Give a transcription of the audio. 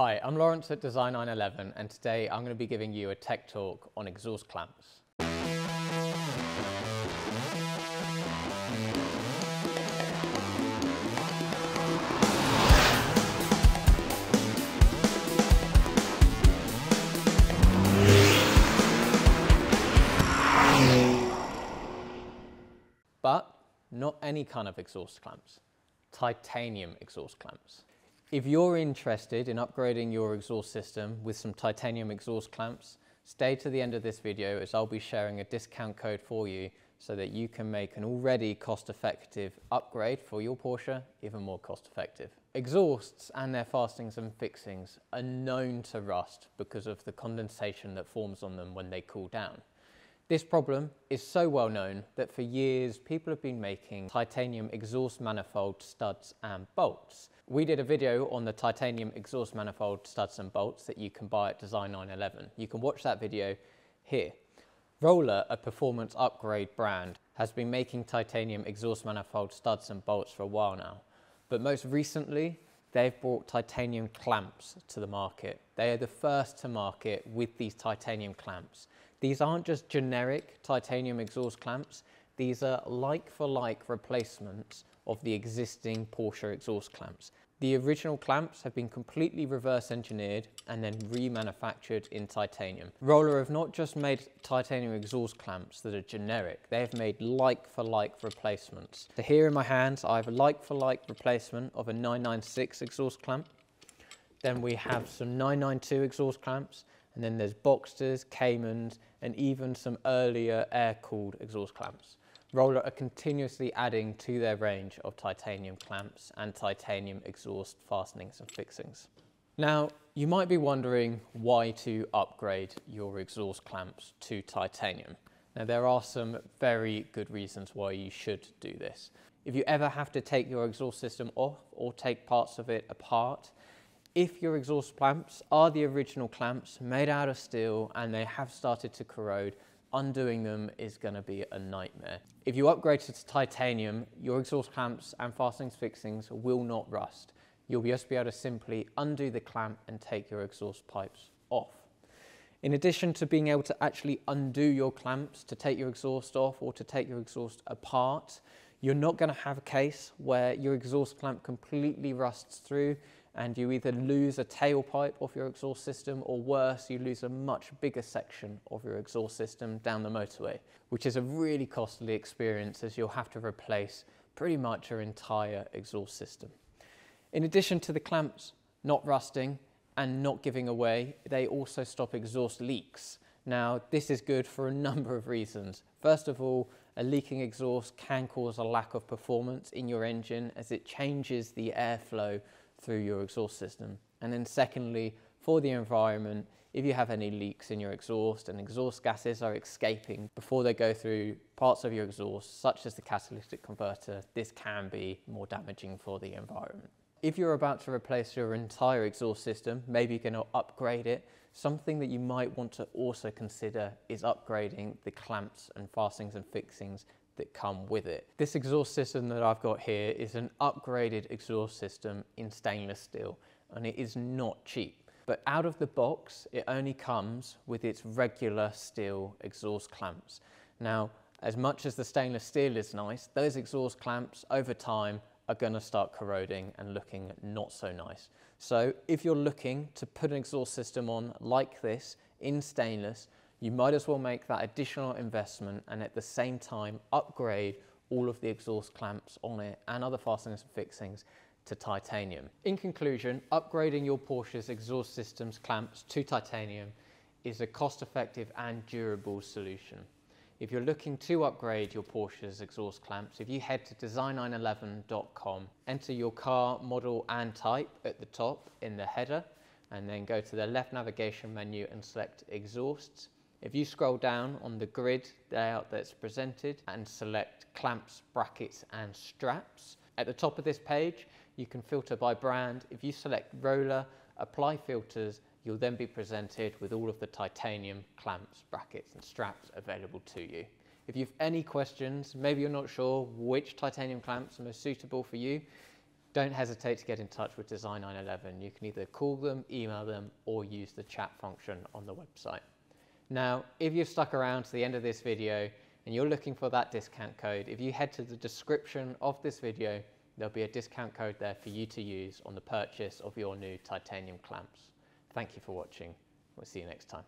Hi, I'm Lawrence at Design 911 and today I'm going to be giving you a tech talk on exhaust clamps. But not any kind of exhaust clamps, titanium exhaust clamps. If you're interested in upgrading your exhaust system with some titanium exhaust clamps, stay to the end of this video as I'll be sharing a discount code for you so that you can make an already cost-effective upgrade for your Porsche even more cost-effective. Exhausts and their fastings and fixings are known to rust because of the condensation that forms on them when they cool down. This problem is so well known that for years people have been making titanium exhaust manifold studs and bolts. We did a video on the titanium exhaust manifold studs and bolts that you can buy at Design 911. You can watch that video here. Rohler, a performance upgrade brand, has been making titanium exhaust manifold studs and bolts for a while now. But most recently, they've brought titanium clamps to the market. They are the first to market with these titanium clamps. These aren't just generic titanium exhaust clamps, these are like for like replacements of the existing Porsche exhaust clamps. The original clamps have been completely reverse engineered and then remanufactured in titanium. Rohler have not just made titanium exhaust clamps that are generic, they have made like for like replacements. So here in my hands, I have a like for like replacement of a 996 exhaust clamp. Then we have some 992 exhaust clamps and then there's Boxsters, Caymans, and even some earlier air-cooled exhaust clamps. Rohler uh, are continuously adding to their range of titanium clamps and titanium exhaust fastenings and fixings. Now, you might be wondering why to upgrade your exhaust clamps to titanium. Now, there are some very good reasons why you should do this. If you ever have to take your exhaust system off or take parts of it apart, if your exhaust clamps are the original clamps made out of steel and they have started to corrode, undoing them is going to be a nightmare. If you upgrade to titanium, your exhaust clamps and fastenings fixings will not rust. You'll just be able to simply undo the clamp and take your exhaust pipes off. In addition to being able to actually undo your clamps to take your exhaust off or to take your exhaust apart, you're not going to have a case where your exhaust clamp completely rusts through and you either lose a tailpipe of your exhaust system or worse, you lose a much bigger section of your exhaust system down the motorway, which is a really costly experience as you'll have to replace pretty much your entire exhaust system. In addition to the clamps not rusting and not giving away, they also stop exhaust leaks. Now, this is good for a number of reasons. First of all, a leaking exhaust can cause a lack of performance in your engine as it changes the airflow through your exhaust system. And then secondly, for the environment, if you have any leaks in your exhaust and exhaust gases are escaping before they go through parts of your exhaust, such as the catalytic converter, this can be more damaging for the environment. If you're about to replace your entire exhaust system, maybe you're going to upgrade it, something that you might want to also consider is upgrading the clamps and fastenings and fixings that come with it. This exhaust system that I've got here is an upgraded exhaust system in stainless steel and it is not cheap. But out of the box, it only comes with its regular steel exhaust clamps. Now, as much as the stainless steel is nice, those exhaust clamps over time are going to start corroding and looking not so nice. So if you're looking to put an exhaust system on like this in stainless, you might as well make that additional investment and at the same time upgrade all of the exhaust clamps on it and other fastenings and fixings to titanium. In conclusion, upgrading your Porsche's exhaust systems clamps to titanium is a cost-effective and durable solution. If you're looking to upgrade your Porsche's exhaust clamps, if you head to design911.com, enter your car, model and type at the top in the header, and then go to the left navigation menu and select exhausts. If you scroll down on the grid layout that's presented and select clamps, brackets and straps, at the top of this page, you can filter by brand. If you select Rohler, apply filters, you'll then be presented with all of the titanium clamps, brackets and straps available to you. If you have any questions, maybe you're not sure which titanium clamps are most suitable for you, don't hesitate to get in touch with Design 911. You can either call them, email them, or use the chat function on the website. Now, if you've stuck around to the end of this video and you're looking for that discount code, if you head to the description of this video, there'll be a discount code there for you to use on the purchase of your new titanium clamps. Thank you for watching. We'll see you next time.